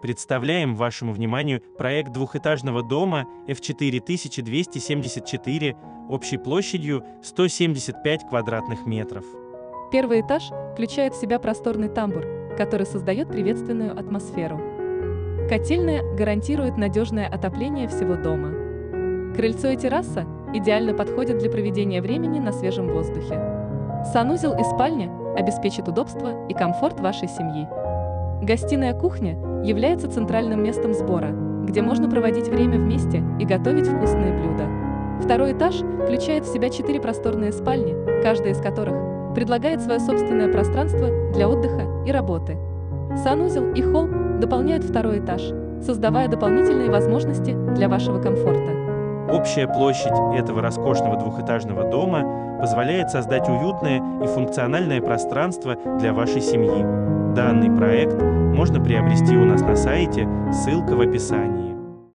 Представляем вашему вниманию проект двухэтажного дома F4274 общей площадью 175 квадратных метров. Первый этаж включает в себя просторный тамбур, который создает приветственную атмосферу. Котельная гарантирует надежное отопление всего дома. Крыльцо и терраса идеально подходят для проведения времени на свежем воздухе. Санузел и спальня обеспечат удобство и комфорт вашей семьи. Гостиная кухня является центральным местом сбора, где можно проводить время вместе и готовить вкусные блюда. Второй этаж включает в себя четыре просторные спальни, каждая из которых предлагает свое собственное пространство для отдыха и работы. Санузел и холл дополняют второй этаж, создавая дополнительные возможности для вашего комфорта. Общая площадь этого роскошного двухэтажного дома позволяет создать уютное и функциональное пространство для вашей семьи. Данный проект можно приобрести у нас на сайте, ссылка в описании.